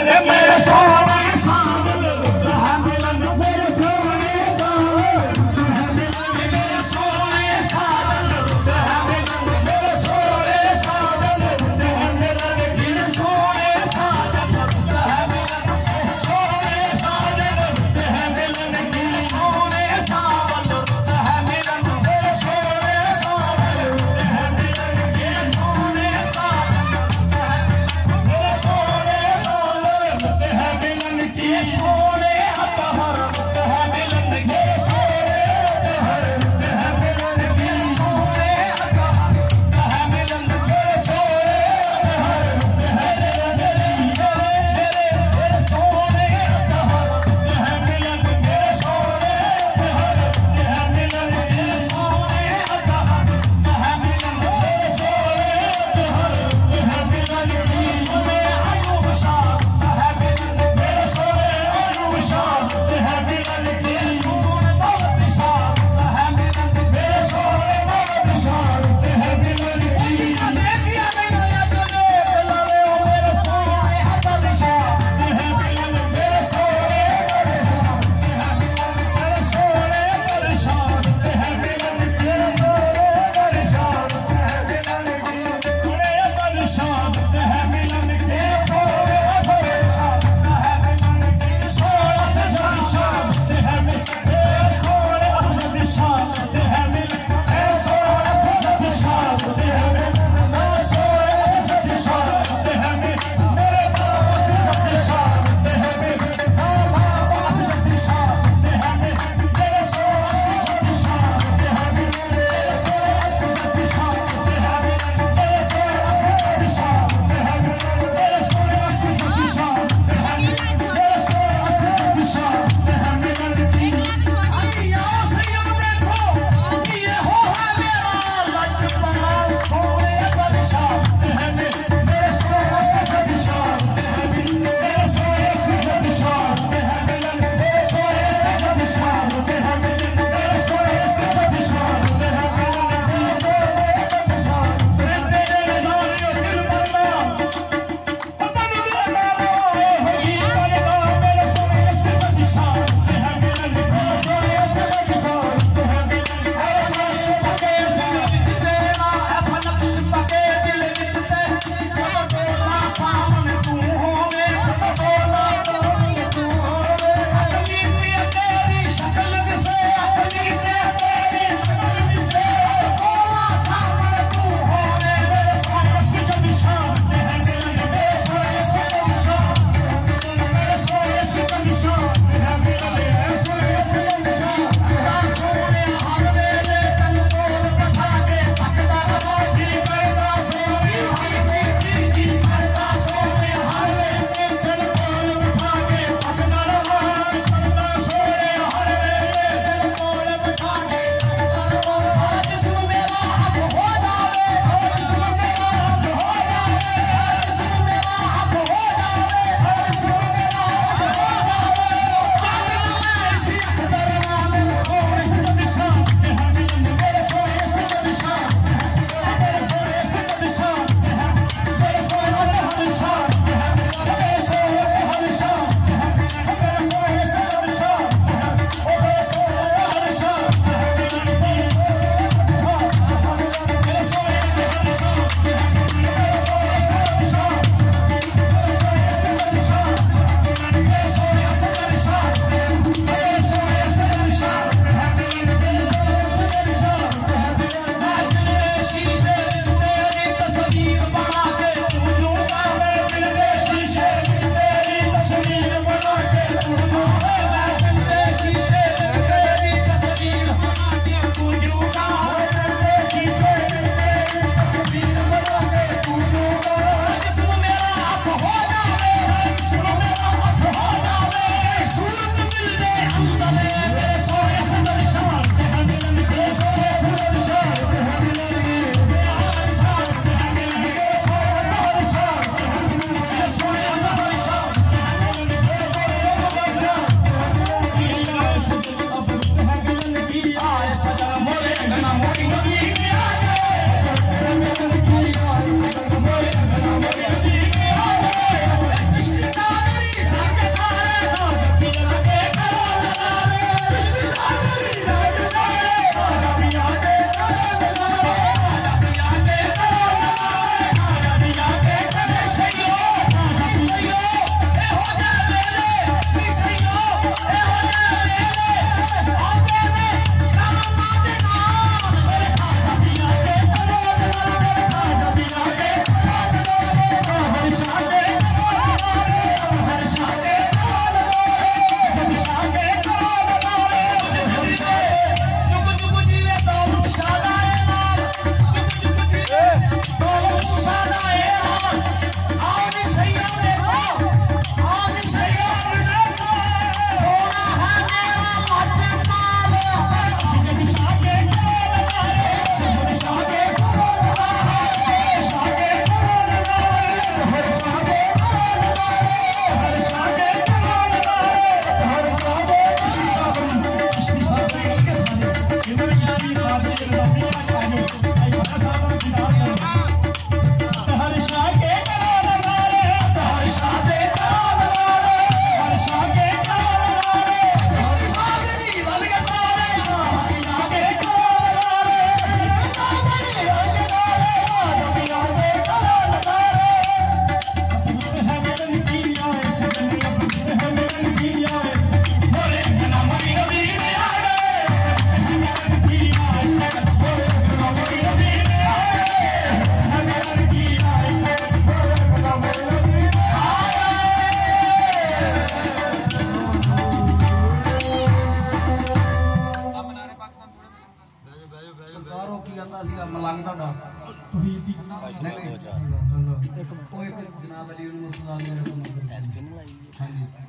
Amen. जनाब अली हाँ जी।